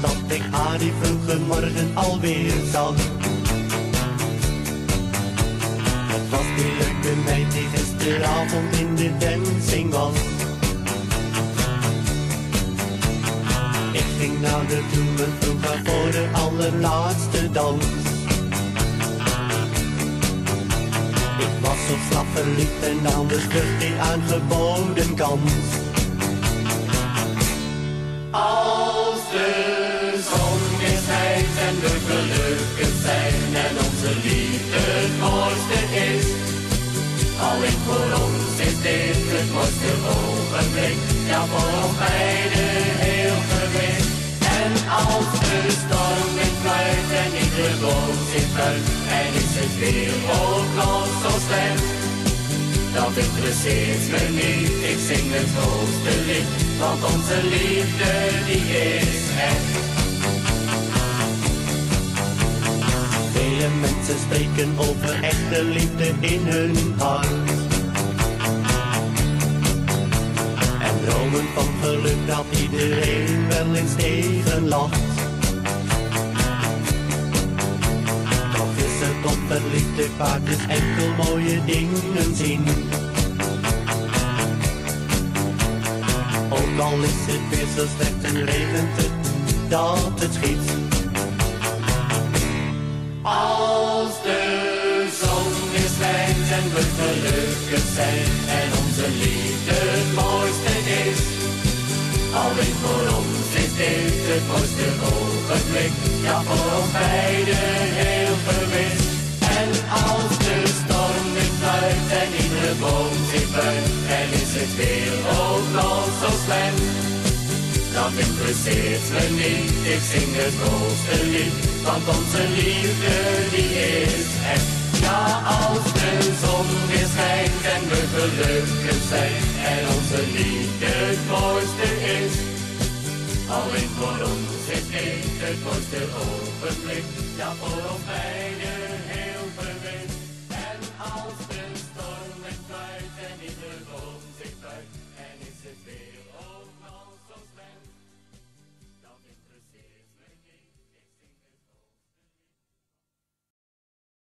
dat ik haar die vroege morgen alweer zag. Het was die leuke meid die gisteravond in de dancing was. Ik ging naar de toe en vroeg haar voor de allerlaatste dans. Ik was zo slap verliefd en anders terug die aangeboden kans. Alleen voor ons is dit het mooiste ogenblik, ja voor ons beiden heel gewis. En als de storm weer fluit en iedere boom zich uit en is het weer ook nog zo slecht. Dat interesseert me niet, ik zing het hoogste lied, want onze liefde die is echt. Mensen spreken over echte liefde in hun hart. En dromen van geluk dat iedereen wel eens tegen lacht. Toch is het op verliefde dus enkel mooie dingen zien. Ook al is het weer zo slecht en regent het, dat het schiet. Zijn en onze liefde het mooiste is. Alleen voor ons is dit het mooiste ogenblik, ja voor ons beiden heel gewis. En als de storm weer fluit en iedere boom zich buigt, en is het weer ook nog zo slecht. Dat interesseert me niet, ik zing het hoogste lied, want onze liefde die is en onze liefde het mooiste is. Alleen voor ons is dit het mooiste ogenblik, ja voor ons beiden